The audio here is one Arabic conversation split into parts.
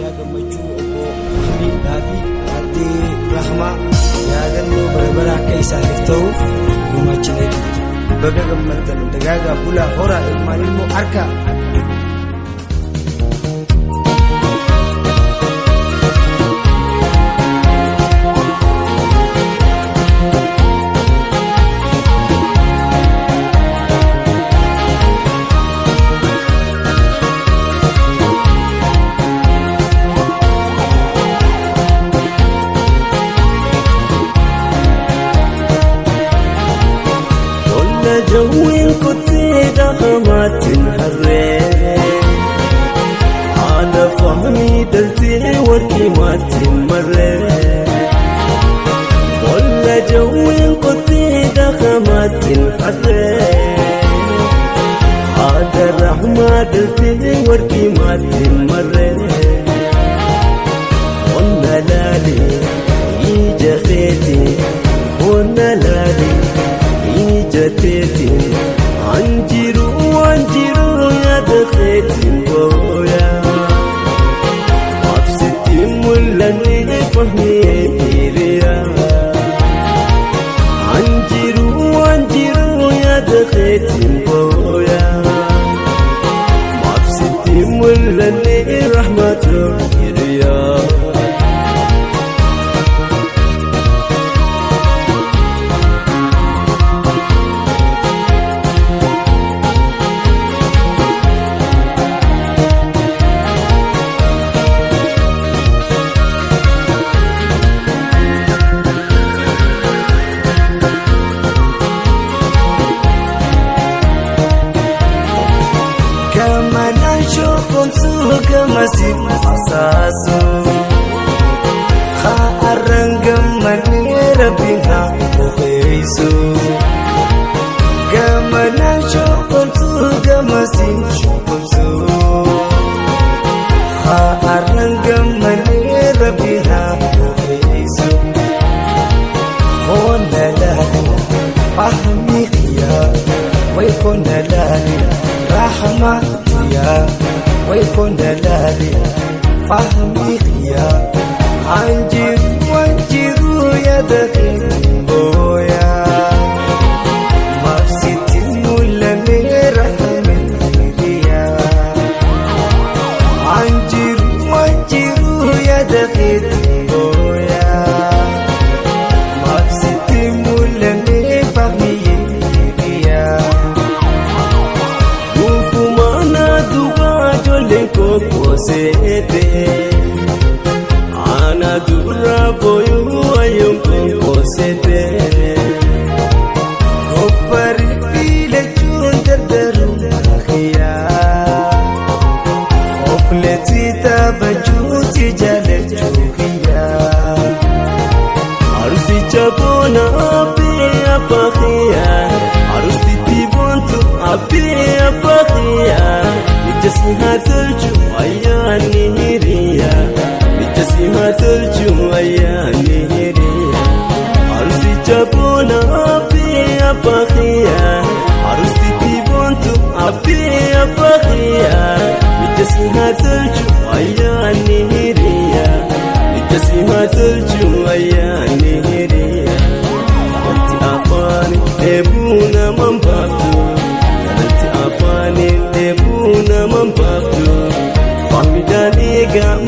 yaa gammachuu obbo Hamiidhaa fi addee Rahmaa yaadannoo bara akka isaaniif ta'uuf gumachineef baga gammaddan dagaagaa bulaa horaa ilmaan ilmoo harkaa. كنتي دخمات الهرين هذا الرحمة دلتي وركي مات مرين ولا لالي يجي خيتي ولا لالي jateetiin an jiru an jiru yaada keetiin booya absitti mul'anne fahmee Mafsitim will let me in Rahmatullah. Ha arangam mani rabina koheisu Gamana shokom su gamasin shokom su Ha arangam mani rabina koheisu Hona lali fahmi ya Waikona lali rahma ya ويكون دلالي فهمي يا عنجر وانجر يا دخل kosete anadura boyu ayum kosete kopari pile chunter derum khia opleti tabajuti jale chukia arusi chabona pe apakhia arusi tibontu ape apakhia بجسمها ثلج وأيام نهرية بجسمها ثلج وأيام نهرية عروستي جابونا أبيا بخيا عروستي تيبونتو أبيا بخيا بجسمها ثلج وأيام نهرية بجسمها ثلج وأيام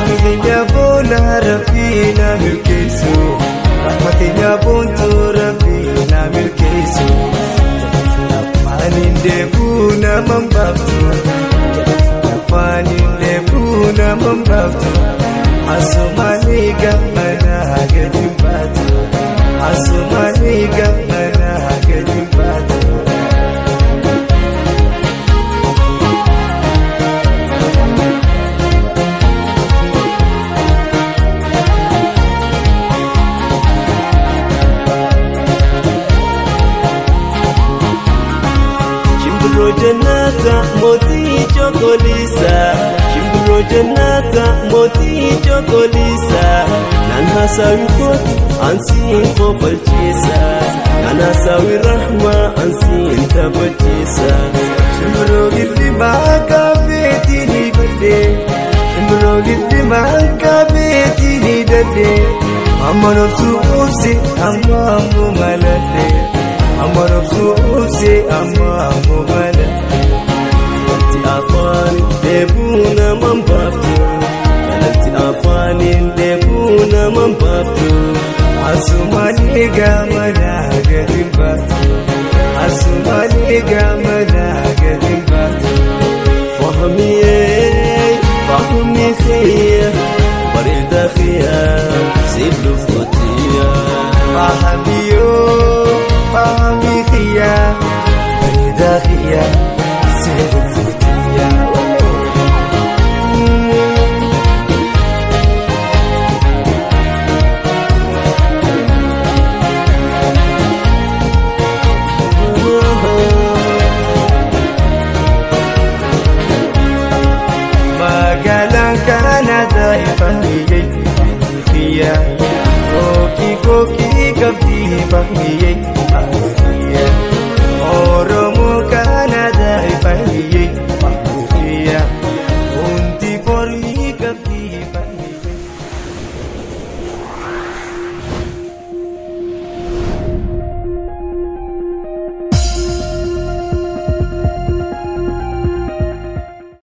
Amilinya bona rafina milkesu Rahmatinya buntu rafina milkesu Nafaninde buna mambabtu Nafaninde buna mambabtu Asuma Shukuru Janata Moti Chokolisa Shukuru Janata Moti Chokolisa Nana Sawi Kot Ansi for Pachisa Nana Sawi Rahma Ansi Tabachisa Shukuru Gifti Baka Beti Ni Bade Shukuru Gifti Baka Beti Ni Dade Amaro Su Usi Amamu Malate Amaro Su ti ama amobala ti afani lebuna mambaftu ti afani lebuna mambaftu asumani gamala kai kiya koki koki gamti bakmiye